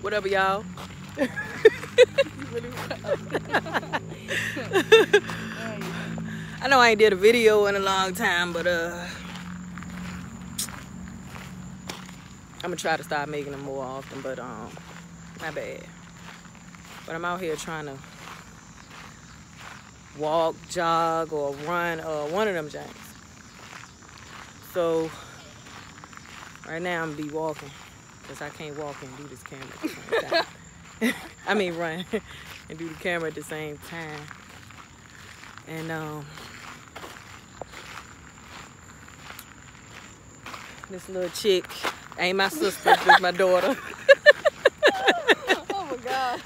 Whatever, y'all. I know I ain't did a video in a long time, but uh, I'm gonna try to start making them more often. But um, not bad. But I'm out here trying to walk, jog, or run, uh, one of them things. So right now I'm be walking because I can't walk and do this camera at the same time. I mean run and do the camera at the same time. And um, this little chick ain't my sister, just my daughter. oh my gosh.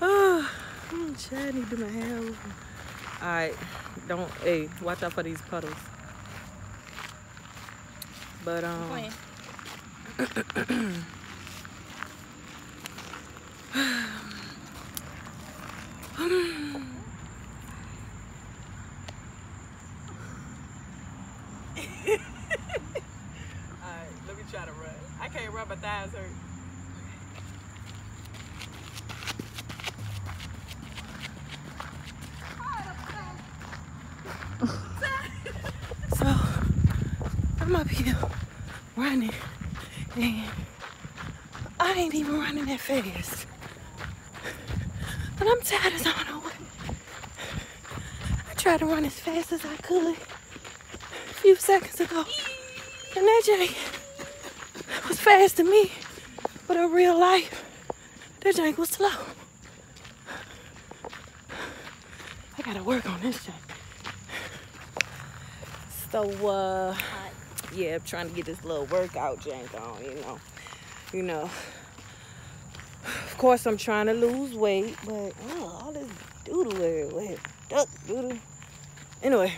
oh, Chad need to do my hair over. All right, don't, hey, watch out for these puddles. But, um, Alright, let me try to run. I can't run, my thighs hurt. so, I'm up here running, and I ain't even running that fast. But I'm tired as I know what. I tried to run as fast as I could a few seconds ago. And that jank was fast to me. But in real life, that jank was slow. I gotta work on this jank. So, uh, yeah, I'm trying to get this little workout jank on, you know. You know. Of course, I'm trying to lose weight, but oh, all this doodle everywhere. Duck doodle. Anyway.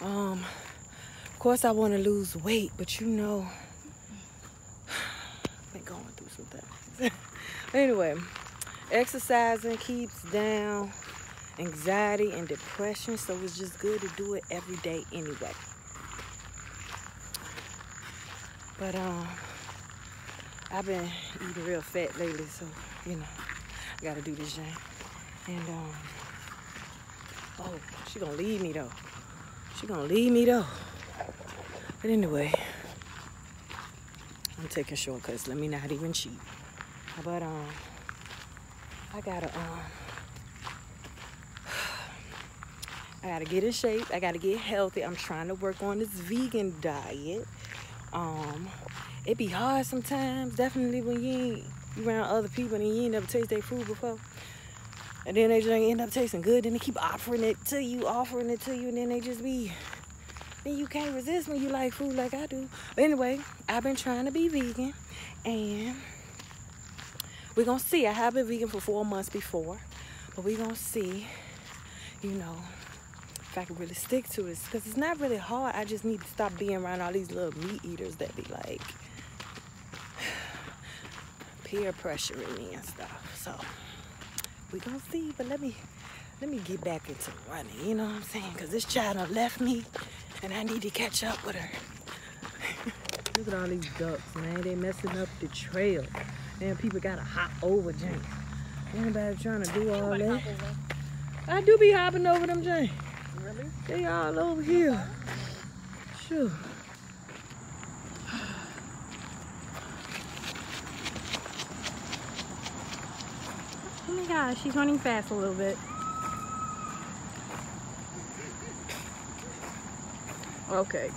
Um, of course, I want to lose weight, but you know, I've been going through some things. anyway, exercising keeps down anxiety and depression, so it's just good to do it every day anyway. But um, I've been eating real fat lately, so you know, I gotta do this, thing. And um, oh, she gonna leave me though. She gonna leave me though. But anyway, I'm taking shortcuts. Let me not even cheat. But um, I gotta um, I gotta get in shape. I gotta get healthy. I'm trying to work on this vegan diet. Um, it be hard sometimes. Definitely when you ain't you around other people and you ain't never taste their food before. And then they just end up tasting good. Then they keep offering it to you, offering it to you, and then they just be then you can't resist when you like food like I do. But anyway, I've been trying to be vegan and we're gonna see. I have been vegan for four months before, but we're gonna see, you know, if I can really stick to it. Because it's not really hard. I just need to stop being around all these little meat eaters that be like peer pressuring me and stuff. So we gonna see, but let me let me get back into running, you know what I'm saying? Cause this child done left me and I need to catch up with her. Look at all these ducks, man. They messing up the trail. Man, people gotta hop over Jane. Anybody trying to do all that? I do be hopping over them Jane. Really? They all over here. Sure. Oh my gosh, she's running fast a little bit. Okay.